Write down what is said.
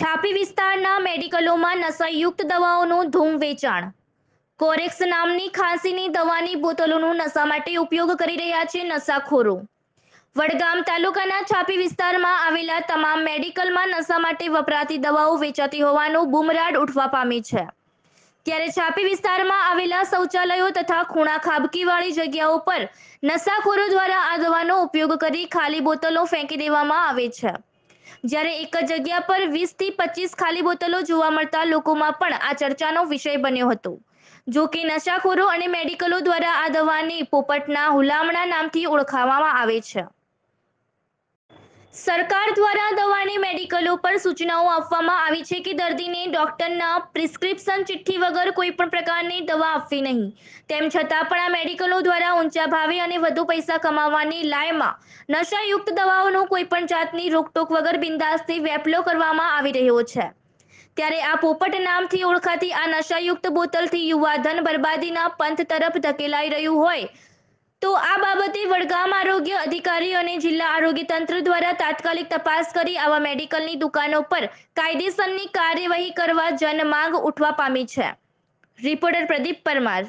છાપી વિસ્તારના મેડિકલોમાં નશાયુક્ત દવાઓનું ધૂમ વેચાણ. કોરેક્સ નામની ખાંસીની દવાની બોટલોનું નશા માટે ઉપયોગ કરી રહ્યા છે નશાખોરો. વડગામ તાલુકાના છાપી વિસ્તારમાં આવેલા તમામ મેડિકલમાં નશા માટે વપરાતી દવાઓ વેચાતી હોવાનું બુમરાડ ઉઠવા પામી છે. ત્યારે છાપી વિસ્તારમાં આવેલા શૌચાલયો તથા ખૂણા ખાબકીવાળી જગ્યાઓ પર નશાખોરો દ્વારા આ દવાનો ઉપયોગ કરી ખાલી બોટલો ફેંકી દેવામાં આવે છે. જ્યારે એક જ જગ્યા પર વીસથી પચીસ ખાલી બોટલો જોવા મળતા લોકોમાં પણ આ ચર્ચાનો વિષય બન્યો હતો. જો કે નશાખોરો અને મેડિકલો દ્વારા આ દવાની પોપટના હુલામણા નામથી ઓળખાવવામાં આવે છે. સરકાર દ્વારા દવાની મેડિકલો પર સૂચનાઓ આપવામાં આવી છે કે દર્દીને ડોક્ટરના પ્રિસ્ક્રિપ્શન ચિઠ્ઠી વગર કોઈ પણ પ્રકારની દવા આપવી નહીં. તેમ છતાં પણ આ મેડિકલો દ્વારા ઊંચા ભાવે અને વધુ પૈસા કમાવાની લાયમાં નશાયુક્ત દવાઓનો કોઈ પણ જાતની રોકટોક વગર બિંદાસથી વેપલો કરવામાં આવી રહ્યો છે. ત્યારે આ પોપટ નામથી ઓળખાતી આ નશાયુક્ત બોટલથી યુવાધન બરબાદીના પંથ તરફ ધકેલાઈ રહ્યું હોય તો આ બાબતે વડગામ આરોગ્ય અધિકારી અને જિલ્લા આરોગ્ય તંત્ર દ્વારા તાત્કાલિક તપાસ કરી આવા મેડિકલની દુકાનો પર કાયદેસરની કાર્યવાહી કરવા જનમાંગ ઉઠવા પામી છે. રિપોર્ટર પ્રદીપ પરમાર.